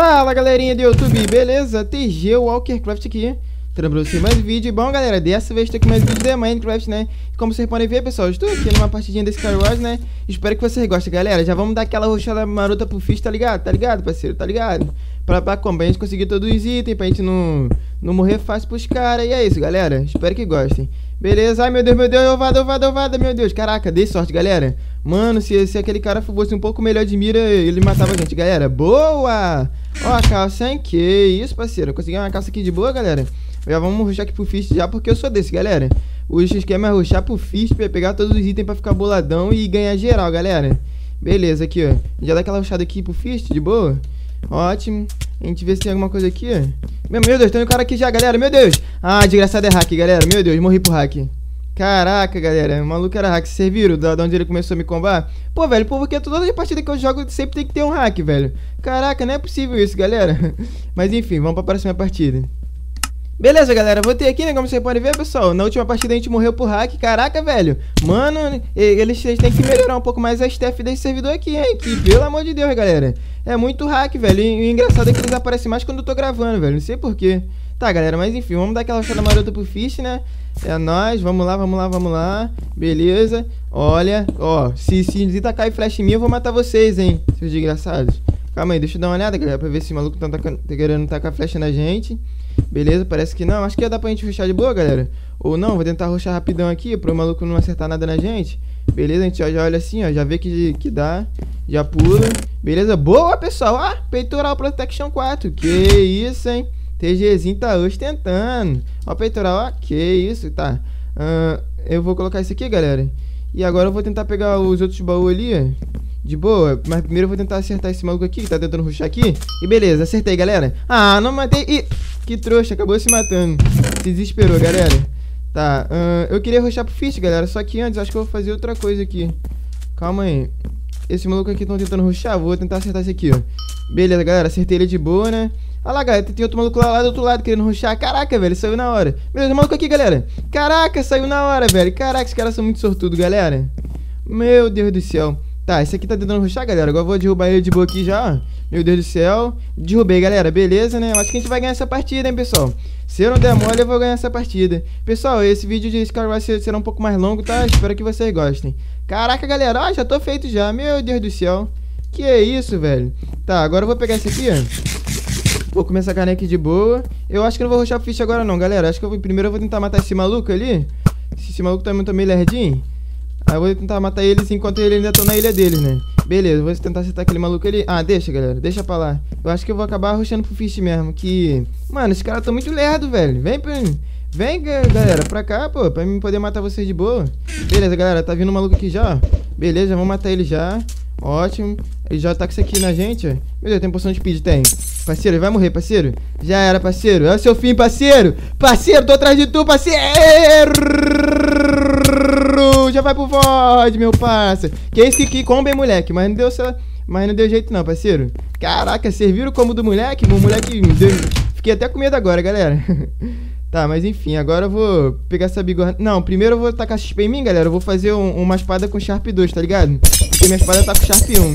Fala galerinha do YouTube, beleza? TG Walkercraft aqui Trazendo pra vocês mais vídeo Bom galera, dessa vez estou aqui mais vídeo de Minecraft, né? Como vocês podem ver pessoal, estou aqui numa partidinha desse Star né? Espero que vocês gostem galera Já vamos dar aquela roxada marota pro Fish, tá ligado? Tá ligado parceiro, tá ligado? Pra, pra como? Pra gente conseguir todos os itens, pra gente não, não morrer fácil pros caras E é isso galera, espero que gostem Beleza, ai meu Deus, meu Deus, ovada, ovada, ovada, meu Deus Caraca, dei sorte galera Mano, se, se aquele cara fosse um pouco melhor de mira, ele matava a gente, galera. Boa! Ó, a calça, hein? Que isso, parceiro. Consegui uma calça aqui de boa, galera. Já vamos ruxar aqui pro Fist já, porque eu sou desse, galera. O esquema é ruxar pro Fist pegar todos os itens pra ficar boladão e ganhar geral, galera. Beleza, aqui, ó. Já dá aquela ruxada aqui pro Fist, de boa. Ótimo. A gente vê se tem alguma coisa aqui, ó. Meu, meu Deus, tem um cara aqui já, galera. Meu Deus. Ah, desgraçado é hack, galera. Meu Deus, morri pro hack. Caraca, galera, o maluco era hack. Vocês viram da, onde ele começou a me combar? Pô, velho, pô, porque toda partida que eu jogo sempre tem que ter um hack, velho. Caraca, não é possível isso, galera. Mas enfim, vamos pra próxima partida. Beleza, galera, vou ter aqui, né, como vocês podem ver, pessoal, na última partida a gente morreu por hack, caraca, velho, mano, eles, têm que melhorar um pouco mais a staff desse servidor aqui, hein, que, pelo amor de Deus, galera, é muito hack, velho, e, o engraçado é que eles aparecem mais quando eu tô gravando, velho, não sei porquê. Tá, galera, mas enfim, vamos dar aquela chata marota pro Fish, né? É nóis, vamos lá, vamos lá, vamos lá. Beleza. Olha, ó, se, se tacar flash em mim, eu vou matar vocês, hein, seus desgraçados. Calma aí, deixa eu dar uma olhada, galera, pra ver se o maluco tá, tá, tá querendo tacar flecha na gente. Beleza, parece que não. Acho que ia dar pra gente ruxar de boa, galera. Ou não, vou tentar ruxar rapidão aqui, pro maluco não acertar nada na gente. Beleza, a gente já olha assim, ó, já vê que, que dá. Já pula. Beleza, boa, pessoal. Ah, peitoral protection 4. Que isso, hein. TGzinho tá ostentando. Ó, peitoral, ó, que isso, tá. Uh, eu vou colocar isso aqui, galera. E agora eu vou tentar pegar os outros baús ali, ó. De boa, mas primeiro eu vou tentar acertar esse maluco aqui que tá tentando ruxar aqui. E beleza, acertei, galera. Ah, não matei. Ih, que trouxa, acabou se matando. Se desesperou, galera. Tá, uh, eu queria ruxar pro Fist, galera. Só que antes, acho que eu vou fazer outra coisa aqui. Calma aí. Esse maluco aqui estão tentando ruxar. Vou tentar acertar esse aqui, ó. Beleza, galera. Acertei ele de boa, né? Olha lá, galera. Tem outro maluco lá, lá do outro lado querendo ruxar. Caraca, velho. Saiu na hora. Beleza, maluco aqui, galera. Caraca, saiu na hora, velho. Caraca, esses caras são muito sortudos, galera. Meu Deus do céu. Tá, esse aqui tá tentando ruxar, galera. Agora eu vou derrubar ele de boa aqui já, Meu Deus do céu. Derrubei, galera. Beleza, né? Acho que a gente vai ganhar essa partida, hein, pessoal. Se eu não der mole, eu vou ganhar essa partida. Pessoal, esse vídeo de Skyward será um pouco mais longo, tá? Espero que vocês gostem. Caraca, galera. Ó, já tô feito já. Meu Deus do céu. Que é isso, velho? Tá, agora eu vou pegar esse aqui, ó. Vou começar a carne aqui de boa. Eu acho que não vou ruxar o fish agora não, galera. Acho que eu vou, primeiro eu vou tentar matar esse maluco ali. Esse maluco tá muito meio lerdinho. Aí eu vou tentar matar eles enquanto eles ainda estão na ilha deles, né? Beleza, vou tentar acertar aquele maluco ali. Ah, deixa, galera. Deixa pra lá. Eu acho que eu vou acabar rushando pro Fish mesmo. Que... Mano, esses caras estão muito lerdo, velho. Vem pra... Vem, galera, pra cá, pô. Pra mim poder matar vocês de boa. Beleza, galera. Tá vindo um maluco aqui já, Beleza, vamos matar ele já. Ótimo. Ele já tá com isso aqui na gente, ó. Meu Deus, tem poção de speed, tem. Parceiro, ele vai morrer, parceiro. Já era, parceiro. É o seu fim, parceiro. Parceiro, tô atrás de tu, parceiro já vai pro VOD, meu parceiro. Que esse aqui combo, hein, moleque? Mas não deu Mas não deu jeito não, parceiro. Caraca, vocês viram como do moleque? O moleque... Deu... Fiquei até com medo agora, galera. tá, mas enfim, agora eu vou pegar essa bigorna... Não, primeiro eu vou tacar XP em mim, galera. Eu vou fazer um, uma espada com Sharp 2, tá ligado? Porque minha espada tá com Sharp 1.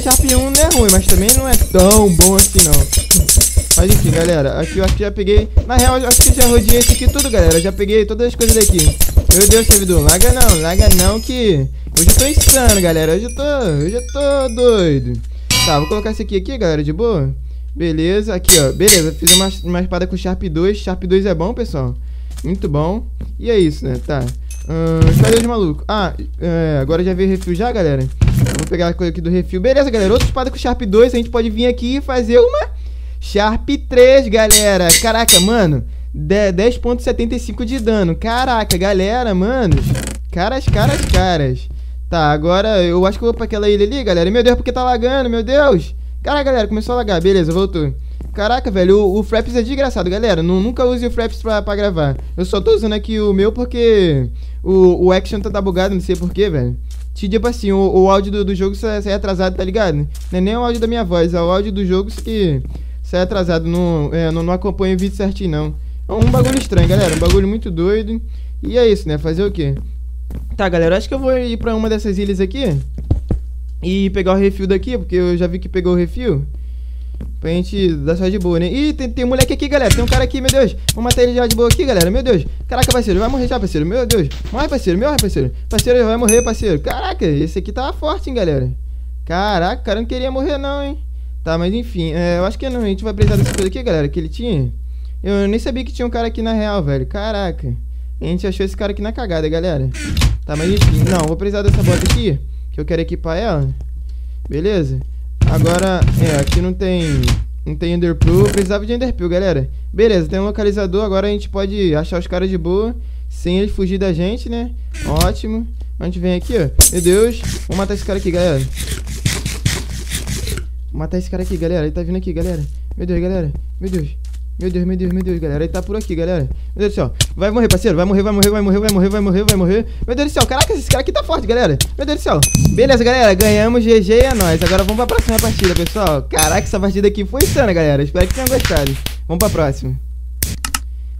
Sharp 1 não é ruim, mas também não é tão bom assim, não. Mas enfim, galera, aqui eu acho que já peguei. Na real, eu acho que já rodeei esse aqui tudo, galera. Já peguei todas as coisas daqui. Meu Deus, servidor, larga não, larga não que. Hoje eu tô insano, galera. Hoje eu tô. Hoje eu tô doido. Tá, vou colocar esse aqui aqui, galera, de boa. Beleza, aqui, ó. Beleza, fiz uma, uma espada com Sharp 2. Sharp 2 é bom, pessoal. Muito bom. E é isso, né? Tá. Hum, cadê os? Ah, é, agora já veio refil já, galera. Vou pegar a coisa aqui do refil. Beleza, galera. Outra espada com Sharp 2. A gente pode vir aqui e fazer uma Sharp 3, galera. Caraca, mano. 10.75 de dano. Caraca, galera, mano. Caras, caras, caras. Tá, agora eu acho que eu vou pra aquela ilha ali, galera. Meu Deus, porque tá lagando, meu Deus. Caraca, galera, começou a lagar. Beleza, voltou. Caraca, velho, o, o Fraps é desgraçado, galera. nunca use o Fraps pra, pra, gravar. Eu só tô usando aqui o meu porque o, o Action tá, bugado, não sei porquê, velho. Tipo assim, o, o áudio do, do jogo sai, sai atrasado, tá ligado? Não é nem o áudio da minha voz, é o áudio do jogo que sai atrasado, não, é, não, não acompanha o vídeo certinho, não. É um bagulho estranho, galera, um bagulho muito doido. E é isso, né? Fazer o quê? Tá, galera, acho que eu vou ir pra uma dessas ilhas aqui e pegar o refil daqui, porque eu já vi que pegou o refil. Pra gente dar só de boa, né? Ih, tem, tem um moleque aqui, galera. Tem um cara aqui, meu Deus. Vamos matar ele já de boa aqui, galera. Meu Deus. Caraca, parceiro. Vai morrer já, parceiro. Meu Deus. Morre, parceiro. Morre, parceiro. Parceiro, vai morrer, parceiro. Caraca, esse aqui tava forte, hein, galera. Caraca, o cara não queria morrer, não, hein. Tá, mas enfim. É, eu acho que não. A gente vai precisar dessa coisa aqui, galera, que ele tinha. Eu nem sabia que tinha um cara aqui na real, velho. Caraca. A gente achou esse cara aqui na cagada, galera. Tá, mas enfim. Não, vou precisar dessa bota aqui. Que eu quero equipar ela. Beleza? Agora, é, aqui não tem não tem Enderpearl, precisava de Enderpearl, galera. Beleza, tem um localizador, agora a gente pode achar os caras de boa, sem eles fugir da gente, né? Ótimo. A gente vem aqui, ó. Meu Deus. Vamos matar esse cara aqui, galera. Vou matar esse cara aqui, galera. Ele tá vindo aqui, galera. Meu Deus, galera. Meu Deus. Meu Deus, meu Deus, meu Deus, galera. Ele tá por aqui, galera. Meu Deus do céu. Vai morrer, parceiro. Vai morrer, vai morrer, vai morrer, vai morrer, vai morrer, vai morrer. Meu Deus do céu. Caraca, esse cara aqui tá forte, galera. Meu Deus do céu. Beleza, galera. Ganhamos GG é nóis. Agora vamos pra próxima partida, pessoal. Caraca, essa partida aqui foi insana, galera. Espero que tenham gostado. Vamos pra próxima.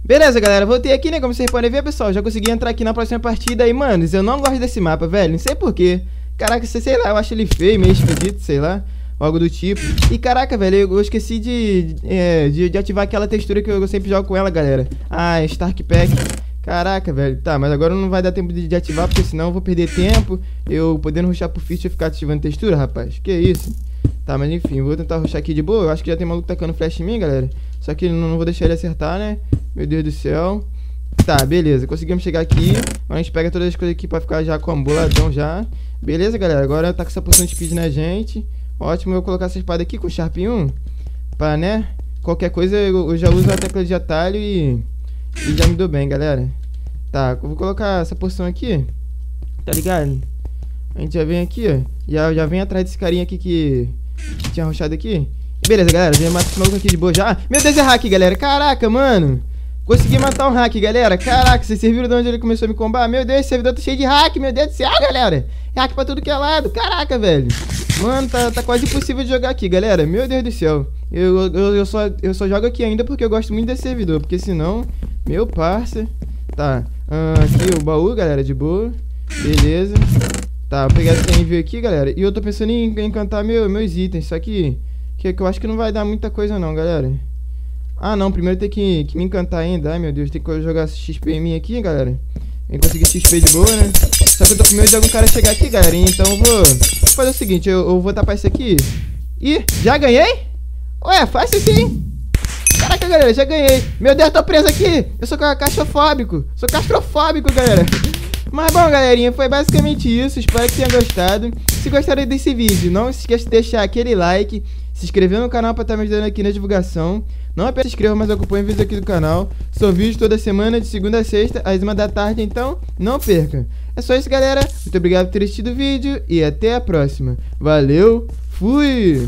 Beleza, galera, voltei aqui, né, como vocês podem ver, pessoal, já consegui entrar aqui na próxima partida e, manos, eu não gosto desse mapa, velho, não sei porquê. Caraca, sei lá, eu acho ele feio, meio esquisito, sei lá algo do tipo. E caraca, velho, eu esqueci de, é, de, de, ativar aquela textura que eu sempre jogo com ela, galera. Ah, Stark Pack. Caraca, velho. Tá, mas agora não vai dar tempo de, de ativar, porque senão eu vou perder tempo. Eu podendo ruxar pro Fist e ficar ativando textura, rapaz. Que isso? Tá, mas enfim, vou tentar ruxar aqui de boa. Eu acho que já tem maluco tacando flash em mim, galera. Só que não, não vou deixar ele acertar, né? Meu Deus do céu. Tá, beleza. Conseguimos chegar aqui. Agora a gente pega todas as coisas aqui pra ficar já com a boladão já. Beleza, galera. Agora tá com essa poção de speed na gente. Ótimo, eu vou colocar essa espada aqui com Sharp 1. Pra, né? Qualquer coisa eu, eu já uso a tecla de atalho e, e já me dou bem, galera. Tá, eu vou colocar essa porção aqui. Tá ligado? A gente já vem aqui, ó. Já, já vem atrás desse carinha aqui que, que tinha arrochado aqui. Beleza, galera. Já mata esse maluco aqui de boa já. Meu Deus, é hack, galera. Caraca, mano. Consegui matar um hack, galera. Caraca, vocês viram de onde ele começou a me combar? Meu Deus, esse servidor tá cheio de hack, meu Deus do céu, galera. Hack pra tudo que é lado. Caraca, velho. Mano, tá, tá quase impossível de jogar aqui, galera. Meu Deus do céu. Eu, eu, eu, só, eu só jogo aqui ainda porque eu gosto muito desse servidor. Porque senão, meu parça. Tá. Ah, aqui o baú, galera, de boa. Beleza. Tá, vou pegar esse envio aqui, galera. E eu tô pensando em encantar meu, meus itens. Só que, que, que eu acho que não vai dar muita coisa não, galera. Ah, não. Primeiro tem que, que me encantar ainda. Ai, meu Deus. Tem que jogar XP em mim aqui, galera. Tem que XP de boa, né? Só que eu tô com medo de algum cara chegar aqui, galera. Então eu vou fazer o seguinte, eu, eu vou tapar isso aqui. Ih, já ganhei? Ué, fácil sim. Caraca, galera, já ganhei. Meu Deus, tô preso aqui. Eu sou castrofóbico. Sou castrofóbico, galera. Mas bom, galerinha, foi basicamente isso. Espero que tenham gostado. Se gostaram desse vídeo, não se esqueça de deixar aquele like, se inscrever no canal para estar me ajudando aqui na divulgação. Não apenas se inscreva, mas acompanhe vídeos aqui do canal. Sou vídeo toda semana, de segunda a sexta, às uma da tarde, então não perca. É só isso, galera. Muito obrigado por ter assistido o vídeo e até a próxima. Valeu, fui!